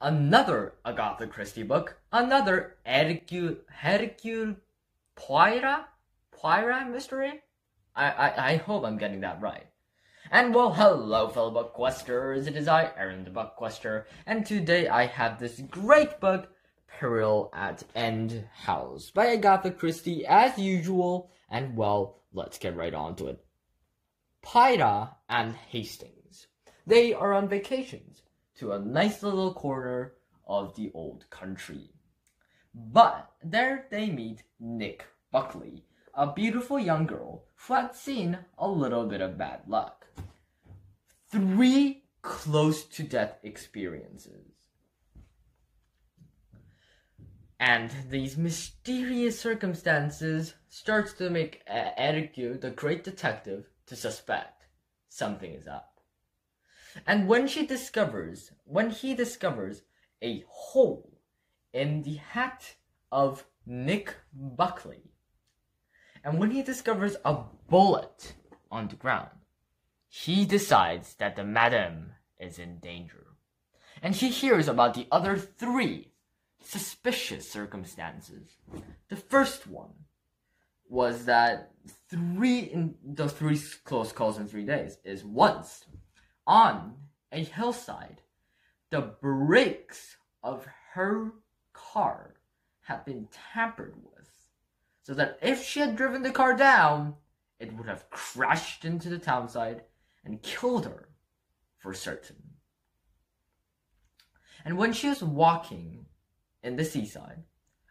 another Agatha Christie book, another Hercule, Hercule Poirot, Poirot mystery. I, I, I hope I'm getting that right. And well, hello fellow bookquesters, it is I, Aaron the Bookquester, and today I have this great book, Peril at End House, by Agatha Christie, as usual, and well, let's get right on to it. Pyra and Hastings. They are on vacations to a nice little corner of the old country. But there they meet Nick Buckley, a beautiful young girl who had seen a little bit of bad luck. Three close to death experiences. And these mysterious circumstances starts to make uh, Hercule, the great detective, to suspect something is up. And when she discovers, when he discovers a hole in the hat of Nick Buckley, and when he discovers a bullet on the ground, he decides that the madam is in danger. And he hears about the other three suspicious circumstances. The first one was that three in the three close calls in three days is once on a hillside, the brakes of her car had been tampered with, so that if she had driven the car down, it would have crashed into the townside and killed her for certain. And when she was walking in the seaside,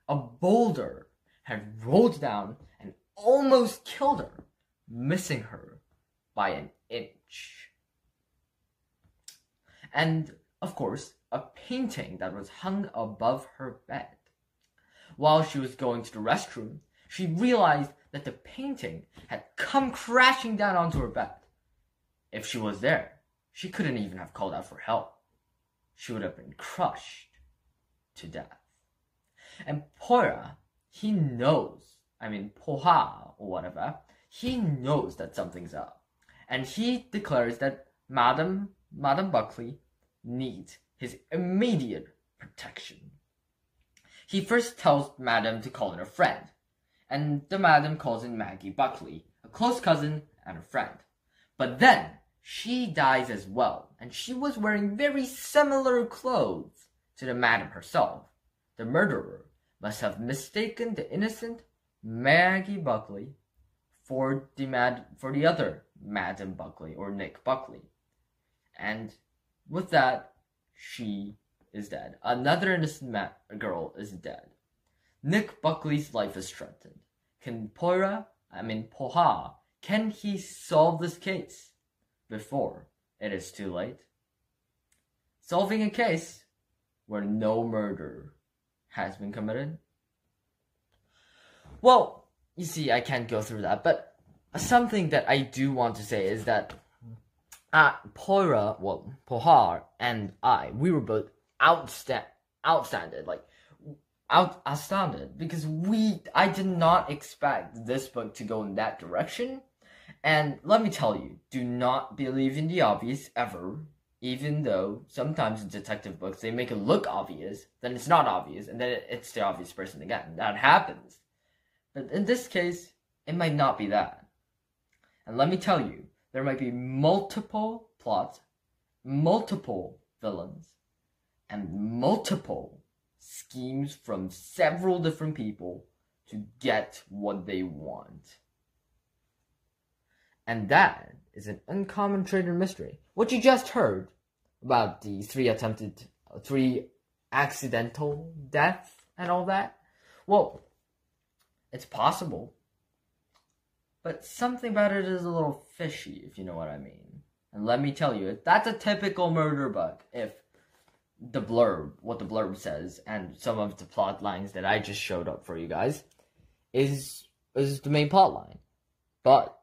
a boulder had rolled down and almost killed her, missing her by an inch. And, of course, a painting that was hung above her bed. While she was going to the restroom, she realized that the painting had come crashing down onto her bed. If she was there, she couldn't even have called out for help. She would have been crushed to death. And Pora, he knows, I mean, Poha or whatever, he knows that something's up. And he declares that Madam, Madam Buckley needs his immediate protection. He first tells Madam to call in a friend, and the Madam calls in Maggie Buckley, a close cousin and a friend. But then she dies as well, and she was wearing very similar clothes to the Madam herself. The murderer must have mistaken the innocent Maggie Buckley for the mad for the other Madam Buckley or Nick Buckley. And with that, she is dead. Another innocent girl is dead. Nick Buckley's life is threatened. Can Poira, I mean Poha, can he solve this case before it is too late? Solving a case where no murder has been committed? Well, you see, I can't go through that, but something that I do want to say is that uh, Poira, well, Pohar and I, we were both outsta- outstanded, like out astounded because we I did not expect this book to go in that direction. And let me tell you, do not believe in the obvious ever. Even though sometimes in detective books they make it look obvious, then it's not obvious, and then it's the obvious person again. That happens. But in this case, it might not be that. And let me tell you, there might be multiple plots, multiple villains, and multiple schemes from several different people to get what they want. And that is an uncommon trait traitor mystery. What you just heard about the three attempted, three accidental deaths and all that, well, it's possible. But something about it is a little fishy, if you know what I mean. And let me tell you, that's a typical murder book. If the blurb, what the blurb says, and some of the plot lines that I just showed up for you guys, is is the main plot line. But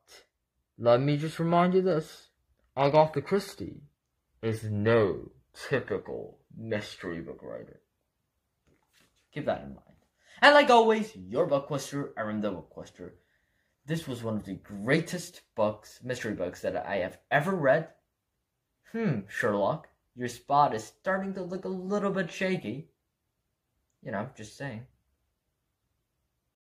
let me just remind you this: Agatha Christie is no typical mystery book writer. Keep that in mind. And like always, your book bookquester, Aaron the bookquester. This was one of the greatest books, mystery books that I have ever read. Hmm, Sherlock. Your spot is starting to look a little bit shaky. You know, just saying.